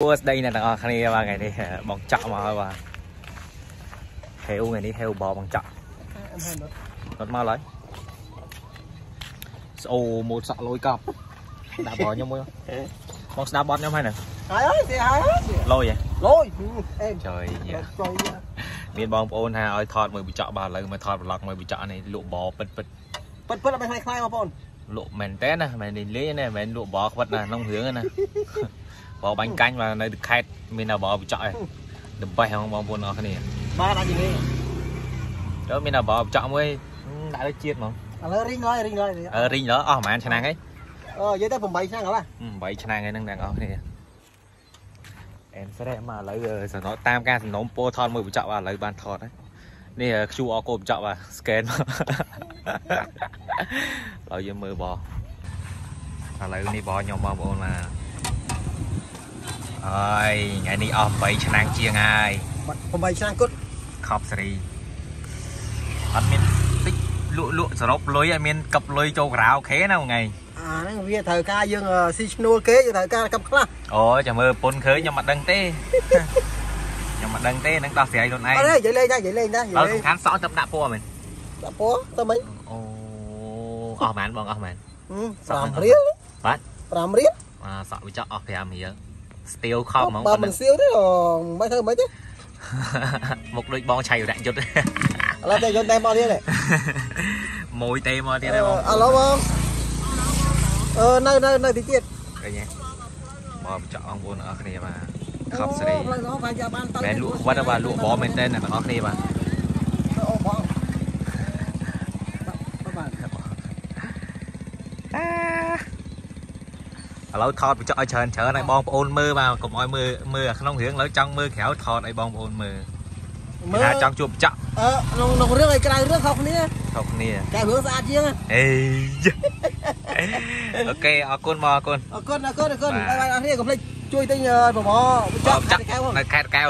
សួស្តីអ្នកទាំងអស់គ្នាបាទថ្ងៃនេះបងចាក់មកហើយបាទហេវថ្ងៃនេះហេវបបងចាក់រត់មកឡើយស្អូម៉ូតសក់លុយកប់ដាក់បងខ្ញុំមួយបងស្ដាប់បត់ខ្ញុំហើយណាហើយហើយទេហើយហើយលុយហ៎លយអេម trời ចុយមានបងប្អូនថាឲ្យថតមើលបញ្ចក់បាទឥឡូវមកថតប្លុកមើលបញ្ចក់នេះលក់បពិតពិតពិតពិតអត់មានខ្លាយខ្លាយបងប្អូនលក់មែនតើណាមែនលេងលេងណាមែនលក់បខ្វិតណាក្នុងរឿងណា បបាញ់កាញ់បាទនៅទឹកខេតមានតែបបញ្ចក់ឯងដំបេះហ្នឹងបងប្អូនអរគ្នាបាទអាចនិយាយទៅមានតែបបញ្ចក់មួយដាក់លើជាតិហ្មងឥឡូវរីងហើយរីងហើយអឺរីងដល់អស់ប្រហែលឆ្នាំហីអឺនិយាយទៅ8ឆ្នាំហ៎8ឆ្នាំហើយហ្នឹងទាំងអស់គ្នាអែមស្រែមកឥឡូវសំណតាមការសំណូមពរថតមើលបញ្ចក់បាទឥឡូវបានថតហើយនេះ QR code បញ្ចក់បាទ scan មកឥឡូវយើងមើលបងឥឡូវនេះបងខ្ញុំបងប្អូនម កអើយថ្ងៃនេះអស់8ឆ្នាំជាងហើយ8ឆ្នាំគត់ខប់សេរីអត់មានតិចលក់លក់សរុបលុយឲ្យមានកັບលុយចូលការ៉ាអូខេណាមួយថ្ងៃអាហ្នឹងវាត្រូវការយើងស៊ីឈ្នួលគេយើងត្រូវការកាប់ខ្លះអូចាំមើលពុនឃើញខ្ញុំអត់ដឹងទេខ្ញុំអត់ដឹងទេនឹងដោះស្រាយខ្លួនឯងអត់ទេនិយាយលេងដែរនិយាយលេងដែរនិអើយាយលេសំងខាន់សក់ទៅដាក់ពណ៌មែនដាក់ពណ៌ទៅមិញអូអស់មែនបងអស់មែន5រៀលបាទ5រៀលអាសក់វាចោះអស់5រៀល ស្ទៀវខប់ហ្មងបើប៉ុណ្មិនណឹងសៀវទេមិនធ្វើមិនទេមុខដូចបងឆៃរៈយុទ្ធឥឡូវតែយកតែមកទៀតទេមួយទេមកទៀតហើយបងឥឡូវបងអឺនៅនៅនៅទីទៀតឃើញទេបងចောက်បងប្អូនអរគ្នាបាទខប់សេរីផ្លូវនោះបានយកបានទៅមែនលក់ខ្វិតបាទលក់បងមែនតើអ្នកទាំងអស់គ្នាបាទ អូបងបាទ ឥឡូវថតបញ្ចុះឲ្យច្រើនច្រើនឲ្យបងប្អូនមើលបាទកុំឲ្យមើលមើលអាក្នុងរឿងឥឡូវចង់មើលក្រៅថតឲ្យបងប្អូនមើលមើលថាចង់ជួបបញ្ចុះអឺក្នុងក្នុងរឿងឲ្យក្រៅរឿងខុសគ្នាថតគ្នាតែរឿងស្អាតជាងអេអូខេអរគុណបងអរគុណអរគុណអរគុណអរគុណបាទបាយបាយអរគ្នាកុំភ្លេចជួយទិញប្រមបញ្ចុះបញ្ចុះកែវផងនៅខេត្តកែវ